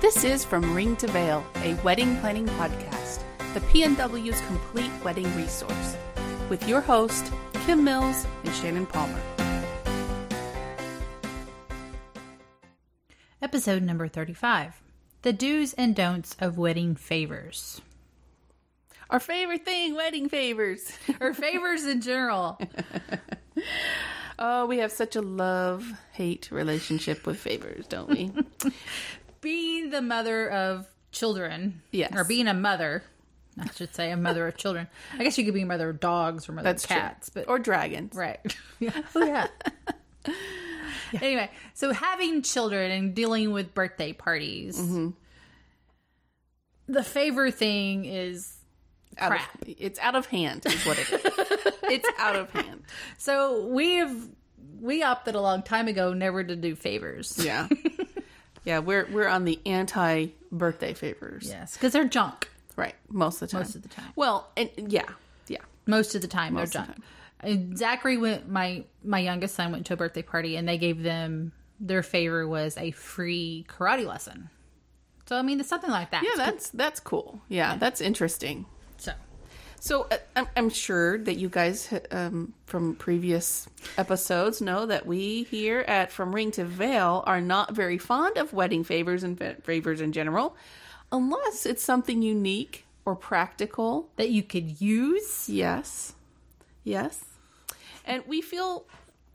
This is From Ring to Veil, a wedding planning podcast, the PNW's complete wedding resource, with your host, Kim Mills and Shannon Palmer. Episode number 35 The Do's and Don'ts of Wedding Favors. Our favorite thing, wedding favors. Or favors in general. Oh, we have such a love hate relationship with favors, don't we? being the mother of children. Yes. Or being a mother. I should say a mother of children. I guess you could be a mother of dogs or mother That's of cats, true. but or dragons. Right. Yeah. Oh, yeah. Anyway, so having children and dealing with birthday parties, Mm-hmm. the favor thing is Out of- crap. it's out of hand, is what it is. it's out of hand. So we have we opted a long time ago never to do favors. Yeah. Yeah, we're we're on the anti birthday favors. Yes, because they're junk Right. Most of the time. most of the time. Well, and yeah. Yeah. Most of the time Most they're of the junk. Zachary went. My my youngest son went to a birthday party, and they gave them their favor was a free karate lesson. So I mean, it's something like that. Yeah, that's that's cool. Yeah, that's interesting. so So uh, I'm, I'm sure that you guys um, from previous episodes know that we here at From Ring to Veil are not very fond of wedding favors and favors in general, unless it's something unique or practical. that you could use. Yes, yes, and we feel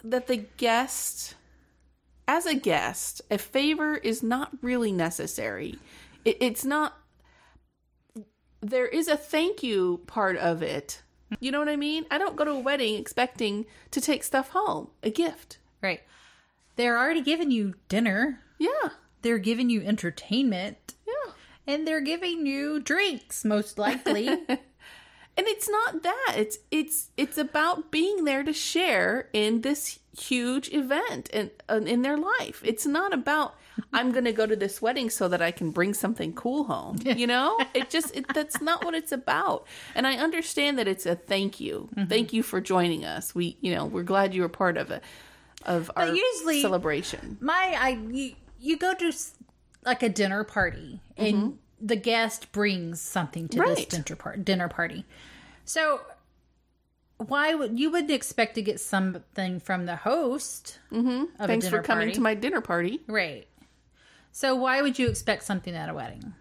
that the guest, as a guest, a favor is not really necessary. It, it's not there is a thank you part of it. You know what I mean? I don't go to a wedding expecting to take stuff home, a gift. Right. They're already giving you dinner. Yeah. They're giving you entertainment. Yeah. And they're giving you drinks, most likely. And it's not that. It's it's it's about being there to share in this huge event and in, in their life. It's not about I'm going to go to this wedding so that I can bring something cool home. You know? It just it, that's not what it's about. And I understand that it's a thank you. Mm-hmm. Thank you for joining us. We, you know, we're glad you were part of it of our usually- celebration. My, I, you, you go to like a dinner party and mm-hmm. The guest brings something to this Mm-hmm. Dinner, par- dinner party. So why would you wouldn't expect to get something from the host mm-hmm. of Thanks for coming party? to my dinner party. right. So why would you expect something at a wedding?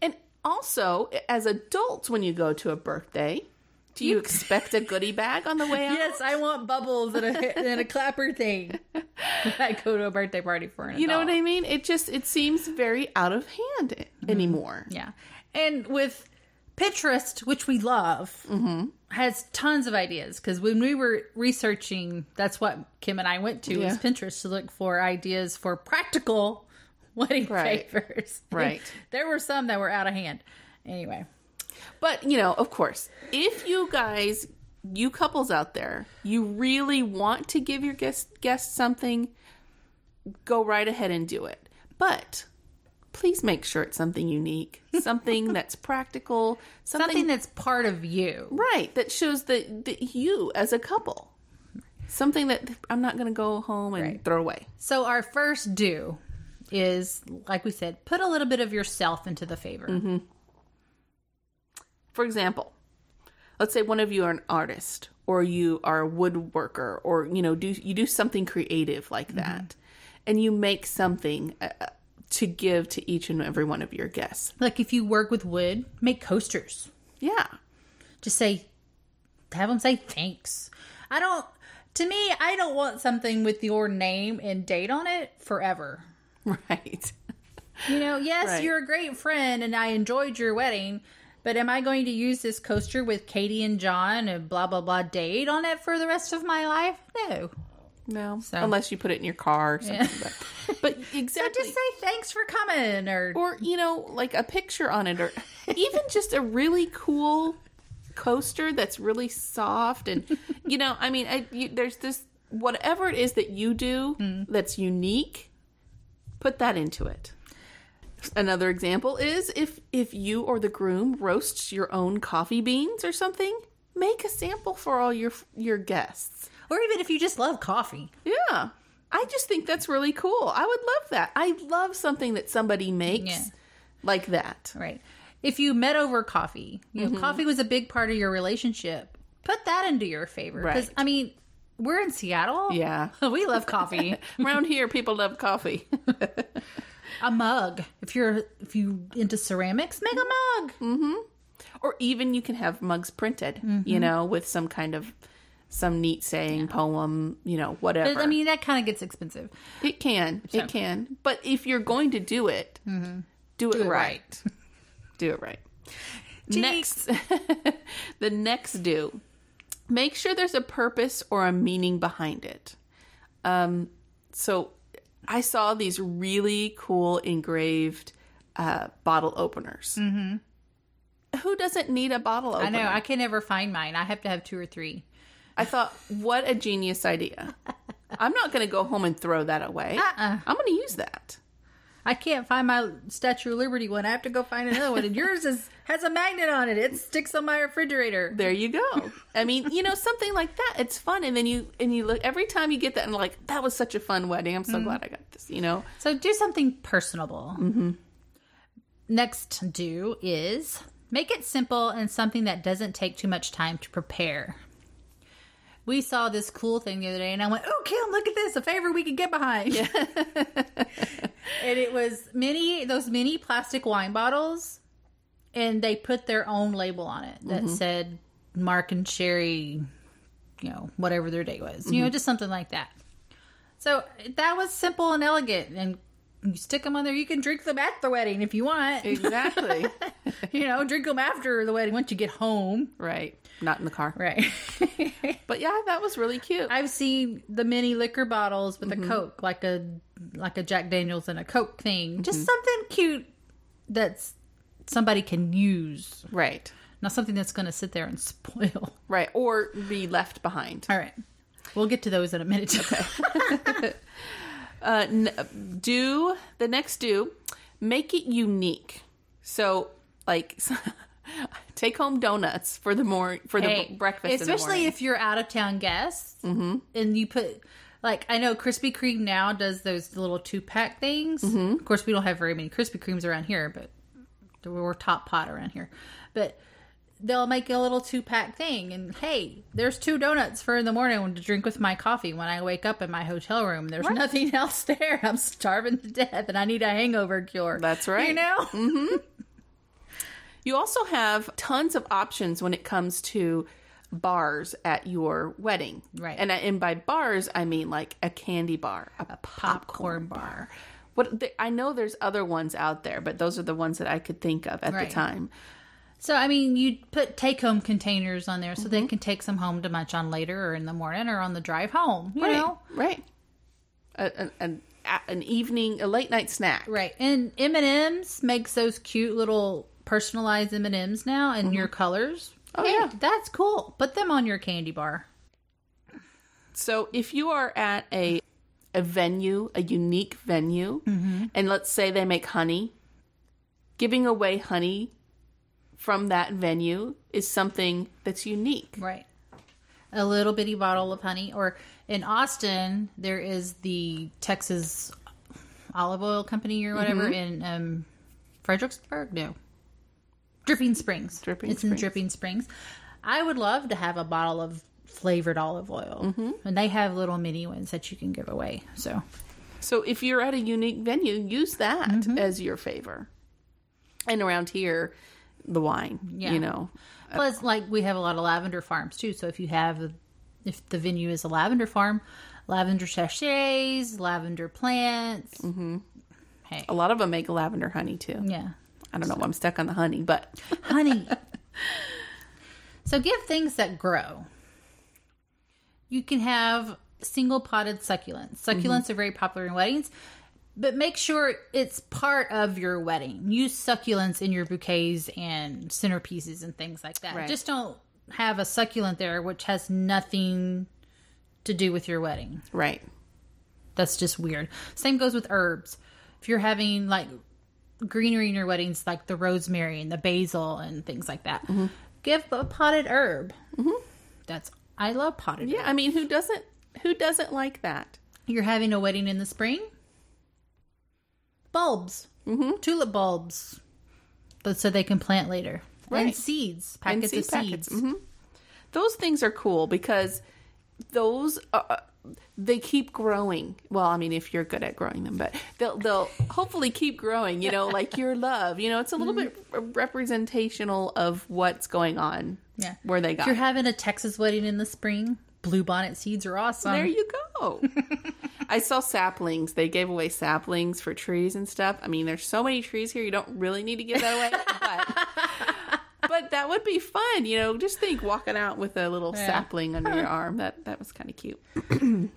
And also, as adults, when you go to a birthday, do you expect a goodie bag on the way out? Yes, I want bubbles and a and a clapper thing. I go to a birthday party for an You know what I mean? It just it seems very out of hand anymore. Yeah. And with Pinterest, which we love, Mm-hmm. has tons of ideas. Because when we were researching, that's what Kim and I went to Yeah. was Pinterest to look for ideas for practical wedding Right. favors. Right. there were some that were out of hand. Anyway, But, you know, of course, if you guys, you couples out there, you really want to give your guest guests something, go right ahead and do it. But please make sure it's something unique, something that's practical, something, something that's part of you. right that shows that, that you as a couple. Something that I'm not going to go home and Right. throw away. So our first do is, like we said, put a little bit of yourself into the favor. Mm-hmm. For example, let's say one of you are an artist or you are a woodworker or you know do you do something creative like that and you make something uh, uh, to give to each and every one of your guests. Like if you work with wood, make coasters. Yeah. just say have them say thanks i don't to me i don't want something with your name and date on it forever Right. you know yes Right. you're a great friend and i enjoyed your wedding but am i going to use this coaster with katie and john and blah blah blah date on it for the rest of my life no No. So- Unless you put it in your car or something. But, but so exactly. just say thanks for coming or or you know like a picture on it or even just a really cool coaster that's really soft and you know i mean I, you, there's this whatever it is that you do mm. that's unique put that into it another example is if if you or the groom roasts your own coffee beans or something make a sample for all your your guests or even if you just love coffee yeah I just think that's really cool. I would love that. I love something that somebody makes Yeah. like that. Right. If you met over coffee, you Mm-hmm. know, coffee was a big part of your relationship. Put that into your favor. Because Right. I mean, we're in Seattle. Yeah. we love coffee. Around here, people love coffee. a mug. If you're if you into ceramics, make a mug. Mm-hmm. or even you can have mugs printed, Mm-hmm. you know, with some kind of some neat saying, poem, you know, whatever. But I mean, that kind of gets expensive. it can, it can. But if you're going to do it, do, it it right. right. do it right. Next, the next do. Make sure there's a purpose or a meaning behind it. Um, so I saw these really cool engraved uh, bottle openers. Mm-hmm. Who doesn't need a bottle opener? I know. I can never find mine. I have to have two or three. I thought, what a genius idea. I'm not going to go home and throw that away. Uh-uh. I'm going to use that. I can't find my Statue of Liberty one. I have to go find another one. And yours is has a magnet on it. It sticks on my refrigerator. There you go. I mean, you know, something like that. It's fun, and then you and you look every time you get that, and like that was such a fun wedding. I'm so Mm-hmm. glad I got this. You know, So do something personable. Mm-hmm. Next do is make it simple and something that doesn't take too much time to prepare. We saw this cool thing the other day, and I went, "Oh, Kim, look at this! A favor we could get behind." Yeah. and it was mini those mini plastic wine bottles, and they put their own label on it that mm-hmm. said Mark and Sherry, you know, whatever their date was, you know, mm-hmm. just something like that. So that was simple and elegant, and you stick them on there. You can drink them at the wedding if you want. exactly. you know, drink them after the wedding once you get home. right. Not in the car. Right. But yeah, that was really cute. I've seen the mini liquor bottles with a Coke, like a like a Jack Daniels and a Coke thing. Just something cute that's somebody can use, right. not something that's going to sit there and spoil. Right. Or be left behind. All right. We'll get to those in a minute. Okay. Uh, n- do the next do make it unique. So like. Take home donuts for the more for the Hey, breakfast, in the especially if you're out of town guests, mm-hmm. and you put like I know Krispy Kreme now does those little two pack things. Mm-hmm. Of course, we don't have very many Krispy Kremes around here, but we're Top Pot around here. But they'll make a little two pack thing, and hey, there's two donuts for in the morning to drink with my coffee when I wake up in my hotel room. There's nothing else there. I'm starving to death, and I need a hangover cure. That's right. You know. Mm-hmm. You also have tons of options when it comes to bars at your wedding. Right. And I, and by bars, I mean like a candy bar, a, popcorn bar. What the, I know there's other ones out there, but those are the ones that I could think of at Right. the time. So I mean, you put take home containers on there so Mm-hmm. they can take some home to munch on later, or in the morning, or on the drive home. You know, Right. A, a, a- an evening, a late night snack. right? And M and M's makes those cute little personalized M and M's now in your mm-hmm. colors. Oh, Hey, yeah. that's cool. Put them on your candy bar. So if you are at a a venue, a unique venue, mm-hmm. and let's say they make honey, giving away honey from that venue is something that's unique. Right. A little bitty bottle of honey, or in Austin, there is the Texas Olive Oil Company or whatever mm-hmm. in um, Fredericksburg. No, Dripping Springs. Dripping it's in Springs. Dripping Springs. I would love to have a bottle of flavored olive oil, mm-hmm. and they have little mini ones that you can give away. So So if you're at a unique venue, use that mm-hmm. as your favor. And around here, the wine, Yeah. you know. Uh, Plus, like we have a lot of lavender farms too. So if you have, if the venue is a lavender farm, lavender sachets, lavender plants. Mm-hmm. Hey, A lot of them make lavender honey too. yeah, I don't know why I'm stuck on the honey, but honey. so give things that grow. You can have single potted succulents. Mm-hmm. Succulents are very popular in weddings, but make sure it's part of your wedding. Use succulents in your bouquets and centerpieces and things like that. Right. Just don't have a succulent there which has nothing to do with your wedding. right. That's just weird. Same goes with herbs. If you're having like greenery in your weddings, like the rosemary and the basil and things like that, Mm-hmm. give a potted herb. That's I love potted. Yeah, I mean, who doesn't who doesn't like that? You're having a wedding in the spring. Bulbs, mm-hmm. tulip bulbs, but so they can plant later. And Right. seeds, And packets seed of packets. seeds. Mhm. Those things are cool because those uh, they keep growing. Well, I mean, if you're good at growing them, but they'll they'll hopefully keep growing. You know, like your love. You know, it's a little mm-hmm. bit representational of what's going on. Yeah. where they If you're having a Texas wedding in the spring, bluebonnet seeds are awesome. There you go. I saw saplings. They gave away saplings for trees and stuff. I mean, there's so many trees here. You don't really need to give that away, but but that would be fun. You know, just think walking out with a little Yeah. sapling under your arm. That that was kind of cute.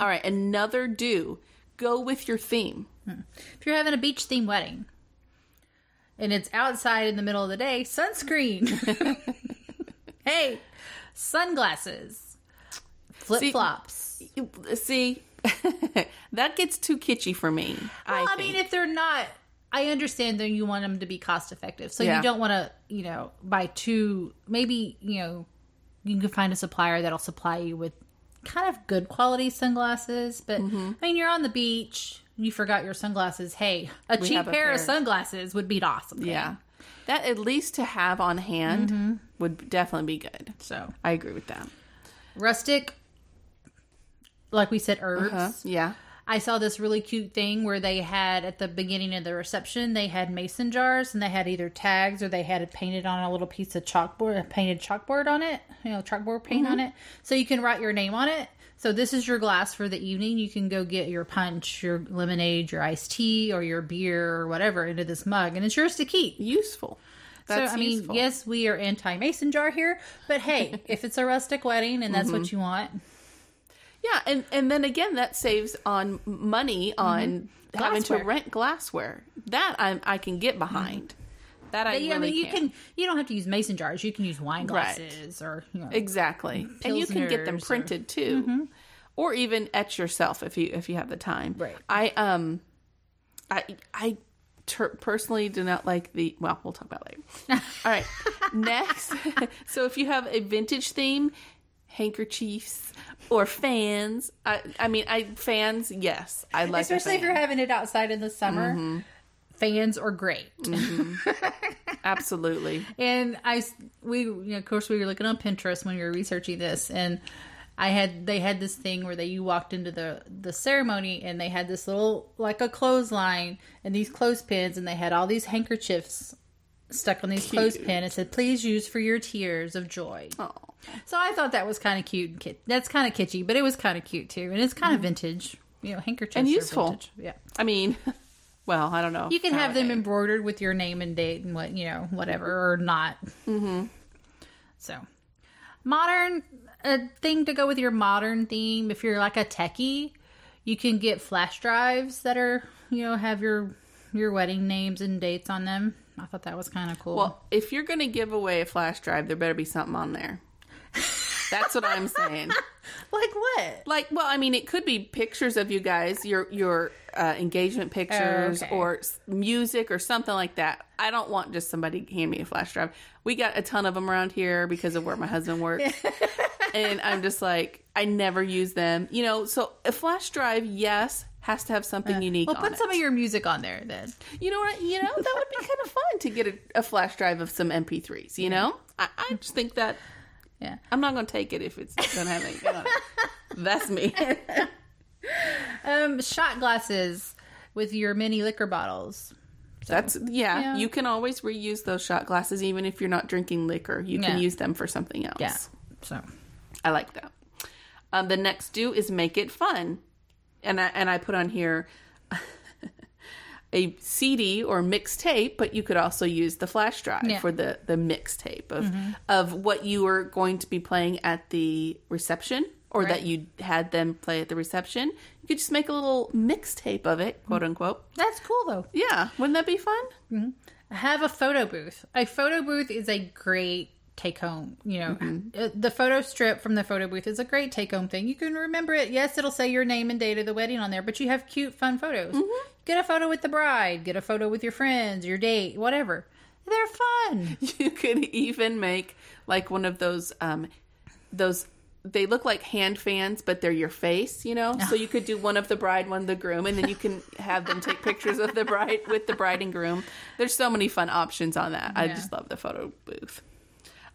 All right, another do. Go with your theme. Hmm. If you're having a beach theme wedding and it's outside in the middle of the day, sunscreen. hey, sunglasses, flip flops. You- See, that gets too kitschy for me. I, Well, I, think. mean, if they're not, I understand that you want them to be cost effective. So Yeah. you don't want to, you know, buy two. Maybe you know, you can find a supplier that'll supply you with kind of good quality sunglasses. But Mm-hmm. I mean, you're on the beach. You forgot your sunglasses. Hey, a We cheap a pair, of sunglasses would be awesome. thing. yeah, that at least to have on hand Mm-hmm. would definitely be good. So I agree with that. rustic, like we said, herbs. Huh? Yeah. I saw this really cute thing where they had at the beginning of the reception, they had mason jars and they had either tags or they had it painted on a little piece of chalkboard, a painted chalkboard on it, you know, chalkboard paint on it. So you can write your name on it. So this is your glass for the evening. You can go get your punch, your lemonade, your iced tea, or your beer or whatever into this mug, and it's yours to keep. useful. That's so I mean, useful. yes, we are anti mason jar here, but hey, if it's a rustic wedding and that's Mm-hmm. what you want, yeah, and and then again, that saves on money mm-hmm. on having to rent glassware. That I I can get mm-hmm. behind. That I But, yeah, really I mean, you can. can you don't have to use mason jars. You can use wine Right. glasses or you know, exactly, and you can get them Pilsners or- printed too, mm-hmm. or even etch yourself if you if you have the time. Right. I um, I I. Ter- personally do not like the well we'll talk about it later all right next so if you have a vintage theme handkerchiefs or fans. I i mean i fans yes i like especially if you're having it outside in the summer. Mm-hmm. Fans are great, absolutely. And I, we you know, of course we were looking on Pinterest when we were researching this, and I had they had this thing where they you walked into the the ceremony and they had this little like a clothesline and these clothespins and they had all these handkerchiefs stuck on these clothespin and said please use for your tears of joy. oh So I thought that was kind of cute. That's kind of kitschy, but it was kind of cute too, and it's kind of vintage. You know, handkerchiefs Mm-hmm. And are useful. vintage. Yeah, i mean well i don't know you can have them nowadays. embroidered with your name and date and what you know, whatever or not. Mm-hmm. So modern a thing to go with your modern theme. If you're like a techie, you can get flash drives that are you know have your your wedding names and dates on them. I thought that was kind of cool. well if you're gonna give away a flash drive there better be something on there that's what i'm saying like what? like well i mean it could be pictures of you guys your your uh, engagement pictures Oh, okay. or s- music or something like that i don't want just somebody hand me a flash drive we got a ton of them around here because of where my husband works and i'm just like i never use them you know so a flash drive yes has to have something unique Well, put it. some of your music on there then. you know what you know that would be kind of fun to get a, a flash drive of some mp3s you know I, I just think that Yeah. i'm not gonna take it if it's gonna have anything on it that's me Um, shot glasses with your mini liquor bottles. That's yeah, Yeah. You can always reuse those shot glasses, even if you're not drinking liquor. You can Yeah. use them for something else. Yeah. So I like that. Um, the next do is make it fun, and I and I put on here a CD or mixtape, but you could also use the flash drive Yeah. for the the mixtape of mm-hmm. of what you were going to be playing at the reception. Or Right. that you had them play at the reception. You could just make a little mixtape of it, quote mm-hmm. unquote. that's cool though. Yeah, wouldn't that be fun? Mm-hmm. Have a photo booth. A photo booth is a great take home. You know, Uh, the photo strip from the photo booth is a great take home thing. You can remember it. Yes, it'll say your name and date of the wedding on there, but you have cute, fun photos. Get a photo with the bride. Get a photo with your friends, your date, whatever. They're fun. You could even make like one of those um those they look like hand fans, but they're your face, you know. So you could do one of the bride, one of the groom, and then you can have them take pictures of the bride with the bride and groom. There's so many fun options on that. I just love the photo booth.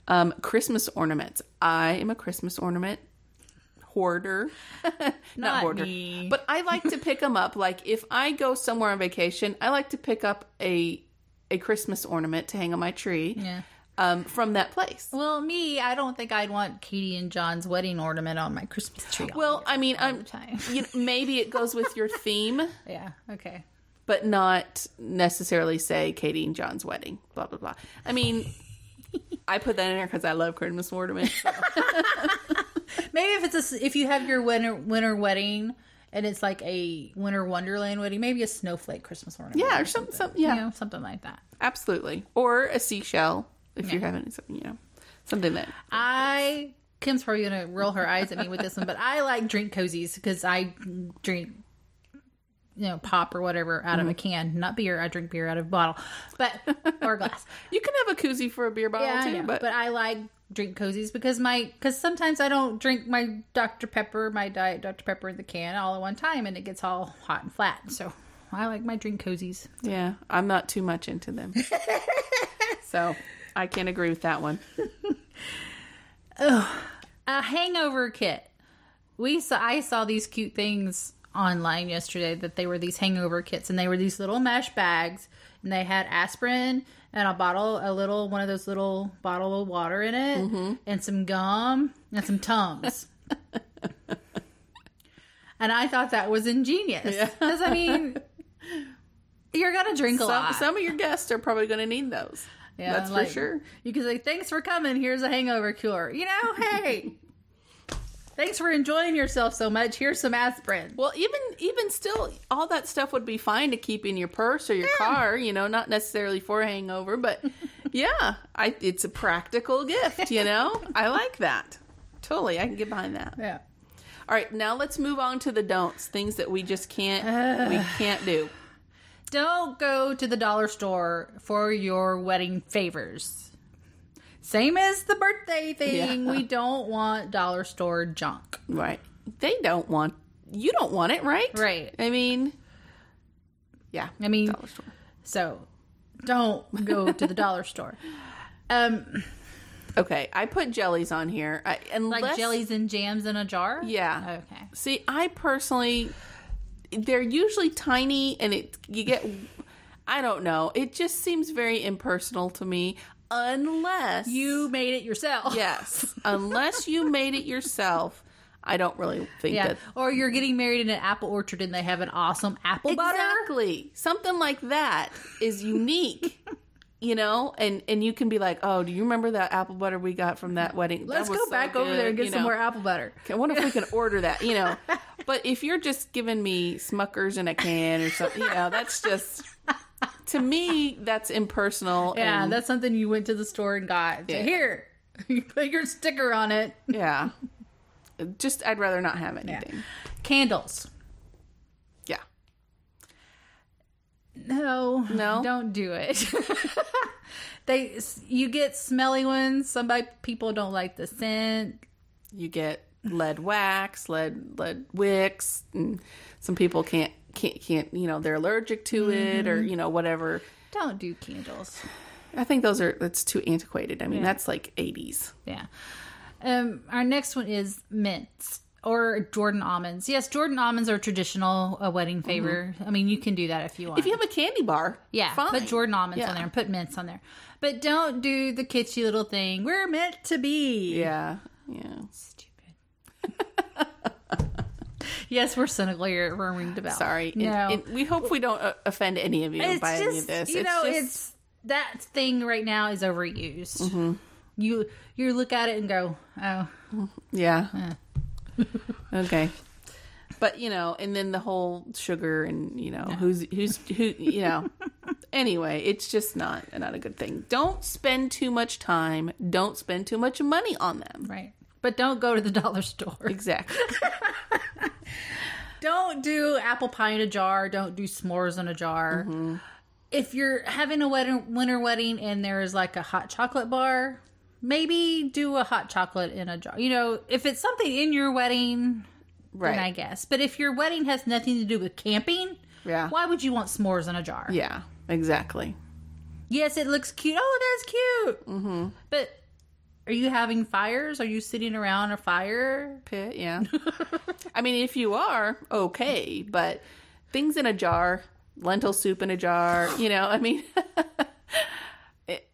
Um, Christmas ornaments. I am a Christmas ornament hoarder. Not, Not hoarder. me. But I like to pick them up. Like if I go somewhere on vacation, I like to pick up a a Christmas ornament to hang on my tree Yeah. um, from that place. Well, me, I don't think I'd want Katie and John's wedding ornament on my Christmas tree. Well, I mean, I'm time. you know, maybe it goes with your theme, yeah. Okay. but not necessarily say Katie and John's wedding. Blah blah blah. I mean, I put that in there because I love Christmas ornaments. so- Maybe if it's a, if you have your winter winter wedding and it's like a winter wonderland wedding, maybe a snowflake Christmas ornament. Yeah, or something, some- yeah. you know, something like that. Absolutely, or a seashell if you're having something, you know, something that. I Kim's probably gonna roll her eyes at me with this one, but I like drink cozies because I drink, you know, pop or whatever out of a mm-hmm. can, not beer. I drink beer out of a bottle, but or glass. You can have a koozie for a beer bottle Yeah, too, but, but I like drink cozies because my because sometimes I don't drink my Dr Pepper, my diet Dr Pepper in the can all at one time, and it gets all hot and flat. So I like my drink cozies. yeah, I'm not too much into them, so I can't agree with that one. oh, a hangover kit. We saw I saw these cute things online yesterday that they were these hangover kits and they were these little mesh bags and they had aspirin and a bottle a little one of those little bottle of water in it mm-hmm. and some gum and some tums. and I thought that was ingenious. Cuz I mean you're going to drink a Some, lot. some of your guests are probably going to need those. Yeah, That's like, for sure. You can say, "Thanks for coming. Here's a hangover cure." You know, hey, thanks for enjoying yourself so much. Here's some aspirin. Well, even even still, all that stuff would be fine to keep in your purse or your car. You know, not necessarily for a hangover, but yeah, I it's a practical gift. You know, I like that. Totally, I can get behind that. Yeah. All right, now let's move on to the don'ts. Things that we just can't we can't do. Don't go to the dollar store for your wedding favors. Same as the birthday thing. Yeah. We don't want dollar store junk. Right? They don't want you don't want it, right? Right. I mean, yeah. I mean, dollar store. so don't go to the dollar store. Um, Okay, I put jellies on here. I, unless, like jellies and jams in a jar. Yeah. Okay. See, I personally, they're usually tiny, and it you get. I don't know. It just seems very impersonal to me, unless You made it yourself. Yes, unless you made it yourself. I don't really think Yeah. that. Or you're getting married in an apple orchard and they have an awesome apple butter. Exactly. Something like that is unique. You know, and and you can be like, oh, do you remember that apple butter we got from that wedding? Let's was go so back over there and get you some more apple butter. I wonder if we can order that, you know. But if you're just giving me Smuckers in a can or something, you know, that's just to me that's impersonal. Yeah, and, that's something you went to the store and got. So Yeah. Here, you put your sticker on it. yeah. Just I'd rather not have anything. Candles. Yeah. No, No? don't do it. they, you get smelly ones. Some people don't like the scent. You get lead wax, lead lead wicks, and some people can't can't can't you know they're allergic to it or you know whatever. Don't do candles. I think those are that's too antiquated. I mean that's like 80s. Yeah. Um, our next one is mints or Jordan almonds. Yes, Jordan almonds are traditional a wedding favor. I mean, you can do that if you want. If you have a candy bar, yeah, fine. put Jordan almonds Yeah. on there and put mints on there. But don't do the kitschy little thing. We're meant to be. Yeah, yeah. Stupid. Yes, we're cynical here. We're ringed about. Sorry. No. And we hope we don't uh, offend any of you it's by any of this. you know just- it's that thing right now is overused. Mm-hmm. You you look at it and go, oh, yeah. okay. But you know, and then the whole sugar and you know who's who's who you know. anyway, it's just not not a good thing. Don't spend too much time. Don't spend too much money on them. right. But don't go to the dollar store. Exactly. Don't do apple pie in a jar. Don't do s'mores in a jar. Mm-hmm. If you're having a wedding, winter wedding and there is like a hot chocolate bar, maybe do a hot chocolate in a jar. You know, if it's something in your wedding, Right. then I guess. But if your wedding has nothing to do with camping, Yeah. why would you want s'mores in a jar? Yeah, exactly. Yes, it looks cute. Oh, that's cute. Mm-hmm. But are you having fires? Are you sitting around a fire? Pit, yeah. I mean, if you are, okay, but things in a jar, lentil soup in a jar, you know, I mean, it,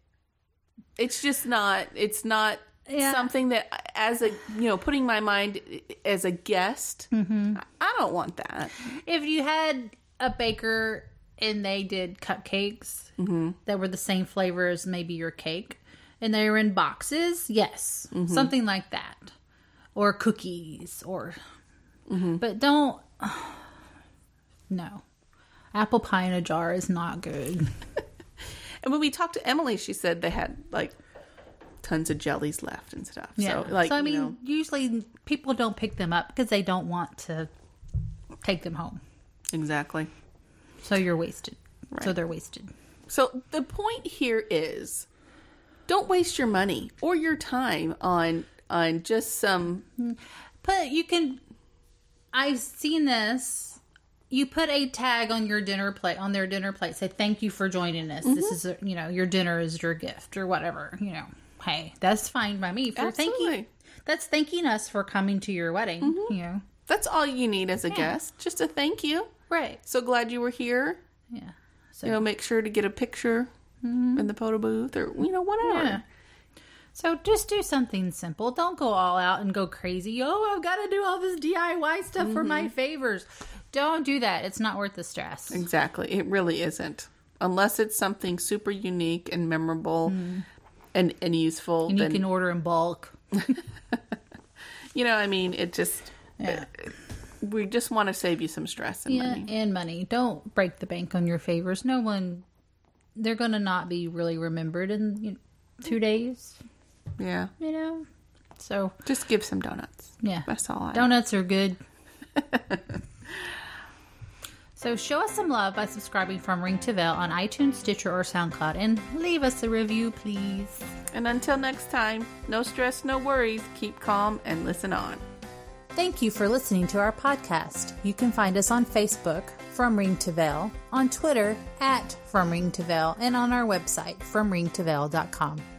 it's just not, it's not Yeah. something that, as a, you know, putting my mind as a guest, Mm-hmm. I don't want that. If you had a baker and they did cupcakes that were the same flavor as maybe your cake, and they were in boxes, yes, mm-hmm. something like that, or cookies, or. Mm-hmm. But don't. No, apple pie in a jar is not good. And when we talked to Emily, she said they had like tons of jellies left and stuff. Yeah. So, like, so I mean, you know, usually people don't pick them up because they don't want to take them home. exactly. So you're wasted. So they're wasted. So the point here is don't waste your money or your time on on just some But you can. I've seen this. You put a tag on your dinner plate, on their dinner plate. Say thank you for joining us. This mm-hmm. is, a, you know, your dinner is your gift or whatever. You know, hey, that's fine by me. For Absolutely. thanking, that's thanking us for coming to your wedding. Mm-hmm. You know, that's all you need as a guest. Just a thank you. right? So glad you were here. Yeah. So You know, make sure to get a picture Mm-hmm. in the photo booth or you know, whatever. Yeah. So just do something simple. Don't go all out and go crazy. Oh, I've got to do all this DIY stuff for my mm-hmm. favors. Don't do that. It's not worth the stress. Exactly. It really isn't. Unless it's something super unique and memorable mm-hmm. and, and useful. And you can order in bulk. you know, I mean, it just, Yeah. we just want to save you some stress and Yeah, money. and money. Don't break the bank on your favors. No one, they're going to not be really remembered in you know, two days, Yeah. you know? So, Just give some donuts. yeah. That's all I Donuts are good. so show us some love by subscribing from Ring to Veil on iTunes, Stitcher, or SoundCloud, and leave us a review, please. And until next time, no stress, no worries. Keep calm and listen on. Thank you for listening to our podcast. You can find us on Facebook, From Ring to Veil, on Twitter, at From Ring to Veil, and on our website, FromRingToVeil.com.